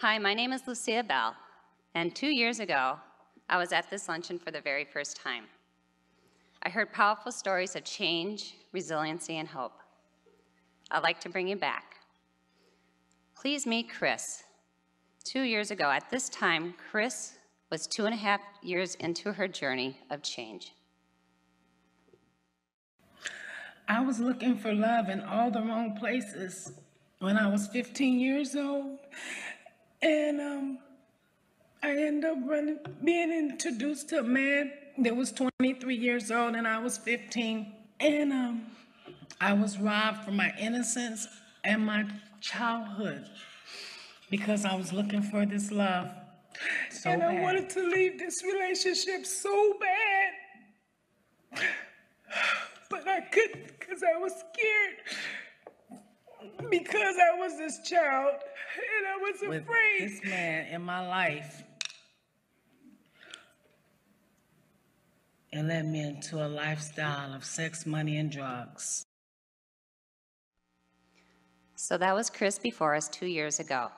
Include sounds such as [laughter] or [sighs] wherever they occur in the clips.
Hi, my name is Lucia Bell, and two years ago, I was at this luncheon for the very first time. I heard powerful stories of change, resiliency, and hope. I'd like to bring you back. Please meet Chris. Two years ago, at this time, Chris was two and a half years into her journey of change. I was looking for love in all the wrong places when I was 15 years old. And um, I ended up running, being introduced to a man that was 23 years old and I was 15. And um, I was robbed from my innocence and my childhood because I was looking for this love. So and I wanted to leave this relationship so bad. But I couldn't because I was scared. Because I was this child I was With afraid. this man in my life. And led me into a lifestyle of sex, money, and drugs. So that was Chris before us two years ago.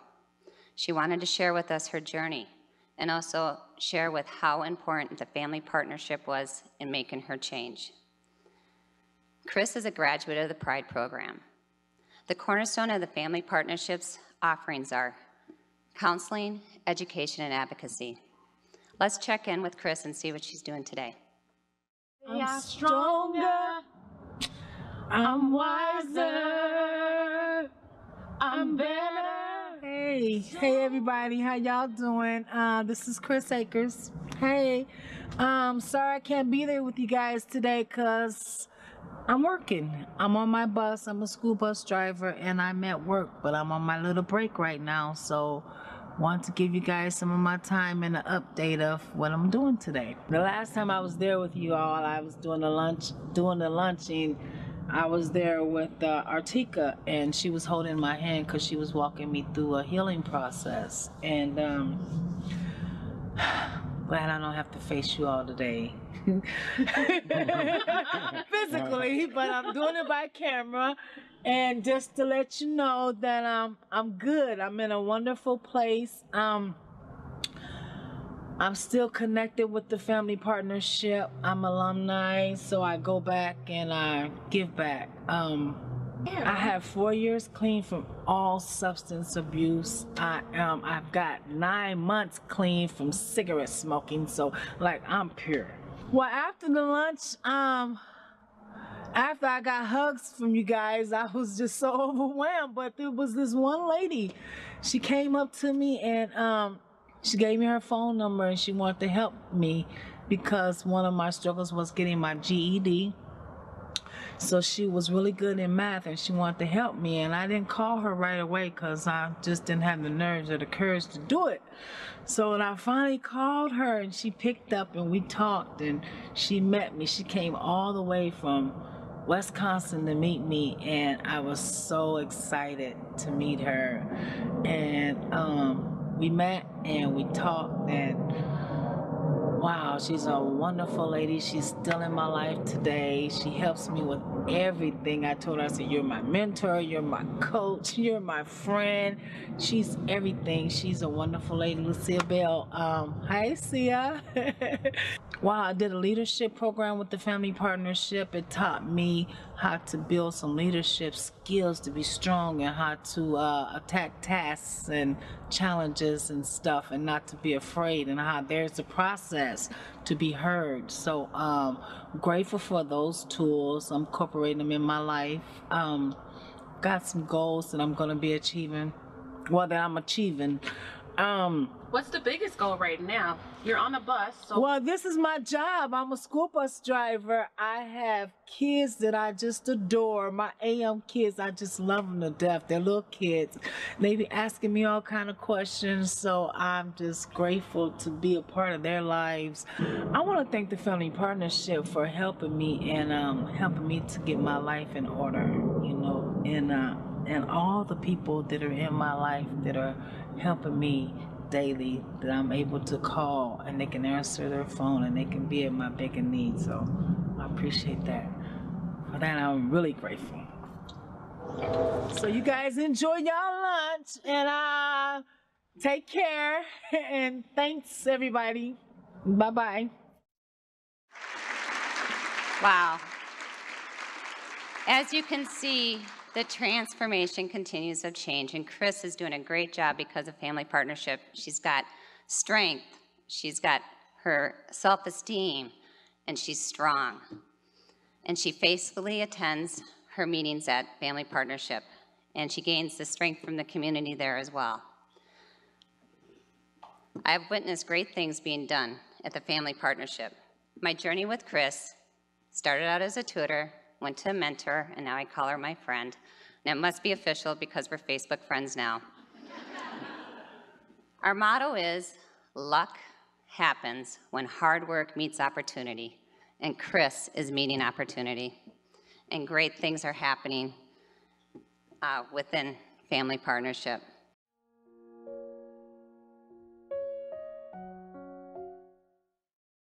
She wanted to share with us her journey and also share with how important the family partnership was in making her change. Chris is a graduate of the Pride program. The cornerstone of the family partnerships offerings are counseling, education, and advocacy. Let's check in with Chris and see what she's doing today. I'm stronger. I'm wiser. I'm better. Hey, hey everybody, how y'all doing? Uh, this is Chris Acres. Hey, um, sorry I can't be there with you guys today because I'm working. I'm on my bus. I'm a school bus driver and I'm at work, but I'm on my little break right now. So, want to give you guys some of my time and an update of what I'm doing today. The last time I was there with you all, I was doing the lunch, doing the lunching. I was there with uh, Artika, and she was holding my hand because she was walking me through a healing process. And um, [sighs] [sighs] glad I don't have to face you all today. [laughs] [laughs] But I'm doing it by camera. And just to let you know that um, I'm good. I'm in a wonderful place. Um, I'm still connected with the family partnership. I'm alumni, so I go back and I give back. Um, I have four years clean from all substance abuse. I um I've got nine months clean from cigarette smoking, so like I'm pure. Well, after the lunch, um, after I got hugs from you guys, I was just so [laughs] overwhelmed. But there was this one lady, she came up to me and um, she gave me her phone number and she wanted to help me because one of my struggles was getting my GED. So she was really good in math and she wanted to help me. And I didn't call her right away because I just didn't have the nerves or the courage to do it. So when I finally called her and she picked up and we talked and she met me, she came all the way from Wisconsin to meet me. And I was so excited to meet her. And um, we met and we talked and Wow, she's a wonderful lady. She's still in my life today. She helps me with everything. I told her, I said, You're my mentor, you're my coach, you're my friend. She's everything. She's a wonderful lady, Lucia Bell. Um, hi, Sia. [laughs] wow, I did a leadership program with the Family Partnership. It taught me how to build some leadership skills to be strong and how to uh, attack tasks and challenges and stuff and not to be afraid and how there's a process to be heard. So um, grateful for those tools. I'm incorporating them in my life. Um, got some goals that I'm going to be achieving. Well, that I'm achieving. Um, What's the biggest goal right now? You're on a bus, so well, this is my job. I'm a school bus driver. I have kids that I just adore. My AM kids, I just love them to death. They're little kids. They be asking me all kind of questions, so I'm just grateful to be a part of their lives. I want to thank the Family Partnership for helping me and um, helping me to get my life in order. You know, and uh, and all the people that are in my life that are helping me daily that I'm able to call and they can answer their phone and they can be at my beck and need. So I appreciate that. For that, I'm really grateful. So you guys enjoy y'all lunch and uh Take care [laughs] and thanks, everybody. Bye bye. Wow. As you can see, the transformation continues of change, and Chris is doing a great job because of family partnership. She's got strength, she's got her self esteem, and she's strong. And she faithfully attends her meetings at Family Partnership, and she gains the strength from the community there as well. I've witnessed great things being done at the Family Partnership. My journey with Chris started out as a tutor, went to a mentor, and now I call her my friend. And it must be official because we're Facebook friends now. [laughs] Our motto is luck happens when hard work meets opportunity, and Chris is meeting opportunity. And great things are happening uh, within family partnership.